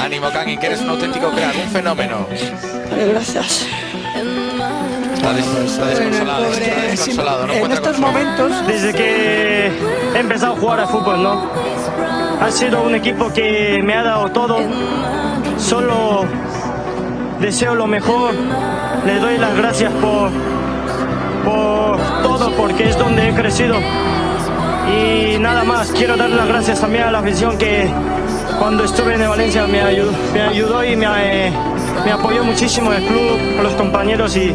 Ánimo, Kangin, que eres un auténtico crack, un fenómeno. Gracias. Está, des- está desconsolado, está desconsolado. No en estos momentos, desde que he empezado a jugar a fútbol, ¿no? Ha sido un equipo que me ha dado todo. Solo deseo lo mejor. Le doy las gracias por, por todo, porque es donde he crecido. Y nada más, quiero dar las gracias también a la afición que cuando estuve en Valencia me ayudó, me ayudó y me, eh, me apoyó muchísimo el club, los compañeros y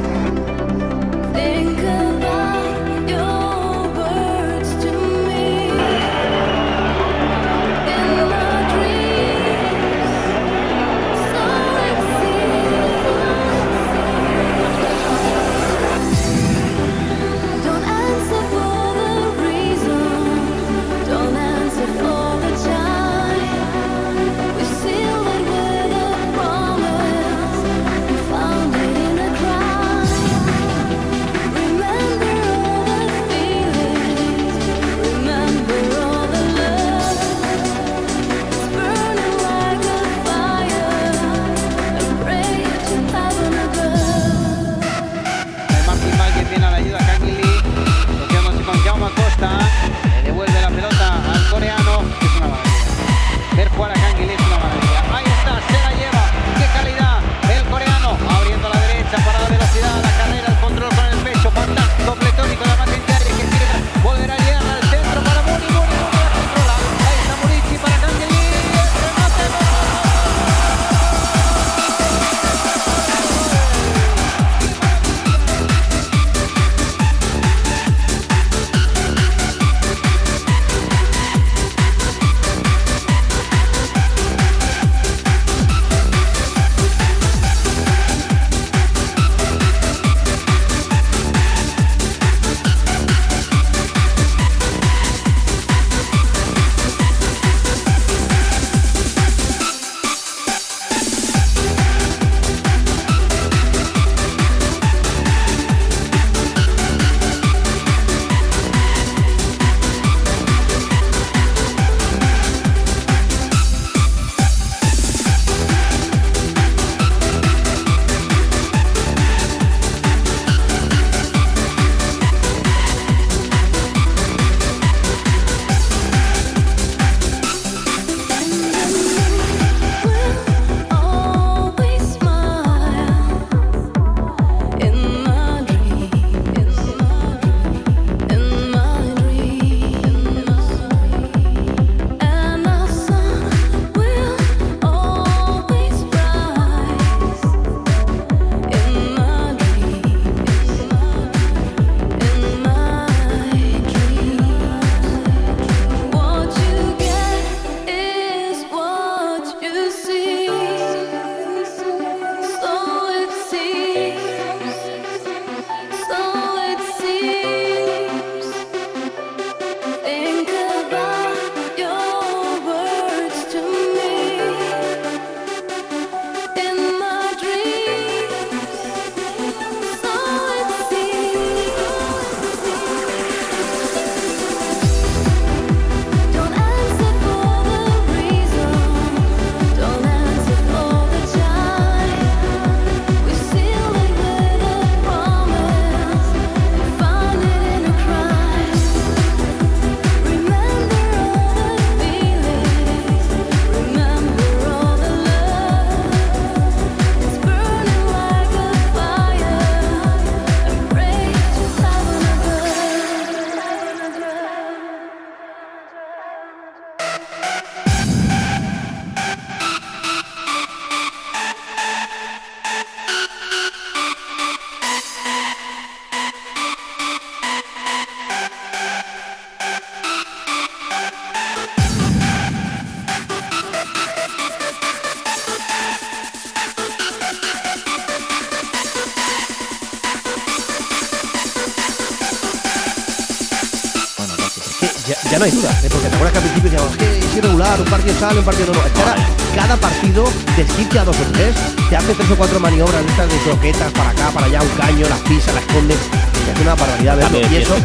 ya, ya no hay duda, ¿eh? porque te acuerdas que al principio decíamos que es irregular, un partido sale, un partido no. Es que ahora cada partido te esquicia dos o tres, te hace tres o cuatro maniobras de estas de croquetas para acá, para allá, un caño, las pisa, las esconde. Es una barbaridad verlo. Y eso,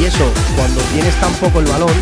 y eso, cuando tienes tan poco el balón,